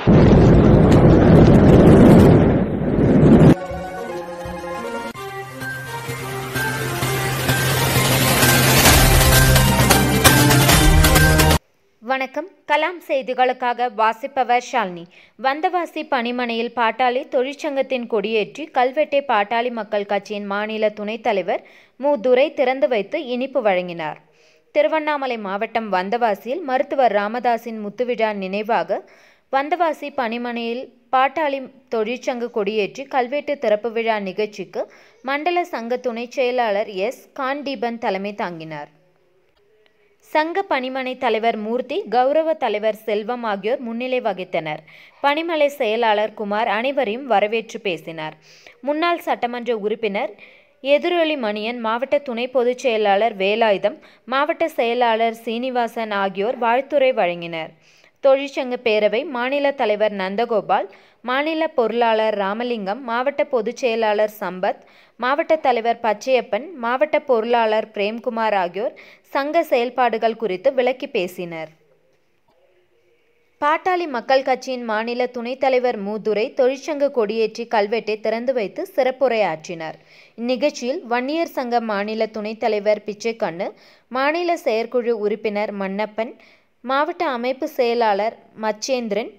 வணக்கம். கலாம் செய்திகளுக்காக வாசிப்பவர் ஷாலினி. வந்தவாசி பணிமனையில் பாட்டாளி தொழிற்சங்கத்தின் கொடியேற்றி கல்வெட்டை பாட்டாளி மக்கள் கட்சியின் மாநில துணைத் தலைவர் மு துரை திறந்து வைத்து இனிப்பு வழங்கினார். திருவண்ணாமலை மாவட்டம் வந்தவாசியில் மருத்துவர் ராமதாஸின் முத்துவிழா நினைவாக வந்தவாசி பணிமனையில் பாட்டாளி தொழிற்சங்க கொடியேற்றி கல்வெட்டு திறப்பு விழா நிகழ்ச்சிக்கு மண்டல சங்க துணைச் செயலாளர் எஸ். கான்டீபன் தலைமை தாங்கினார். சங்க பணிமனை தலைவர் மூர்த்தி கௌரவ தலைவர் செல்வம் ஆகியோர் முன்னிலை வகித்தனர். பணிமனை செயலாளர் குமார் அனைவரையும் வரவேற்று பேசினார். முன்னாள் சட்டமன்ற உறுப்பினர் எதிரொலி மணியன் மாவட்ட துணை பொதுச் செயலாளர் வேலாயுதம் மாவட்ட செயலாளர் சீனிவாசன் ஆகியோர் வாழ்த்துரை வழங்கினர். தொழிற்சங்க பேரவை மாநில தலைவர் நந்தகோபால் மாநில பொருளாளர் ராமலிங்கம் மாவட்ட பொதுச் செயலாளர் சம்பத் மாவட்ட தலைவர் பச்சையப்பன் மாவட்ட பொருளாளர் பிரேம்குமார் ஆகியோர் சங்க செயல்பாடுகள் குறித்து விளக்கி பேசினர். பாட்டாளி மக்கள் கட்சியின் மாநில துணைத் தலைவர் மூதுரை தொழிற்சங்க கொடியேற்றி கல்வெட்டை திறந்து வைத்து சிறப்புரையாற்றினார். இந்நிகழ்ச்சியில் வன்னியர் சங்க மாநில துணைத் தலைவர் பிச்சைக்கண்ணு மாநில செயற்குழு உறுப்பினர் மன்னப்பன் மாவட்ட அமைப்பு செயலாளர் மச்சேந்திரன்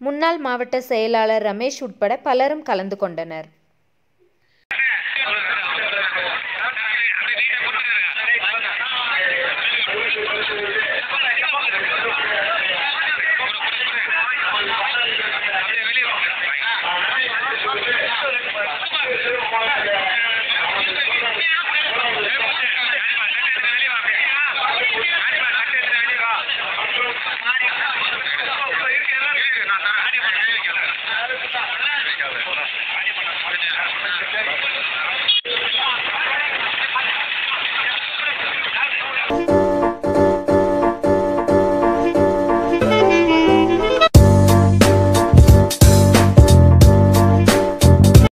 முன்னாள் மாவட்ட செயலாளர் ரமேஷ் உட்பட பலரும் கலந்து கொண்டனர். Gracias.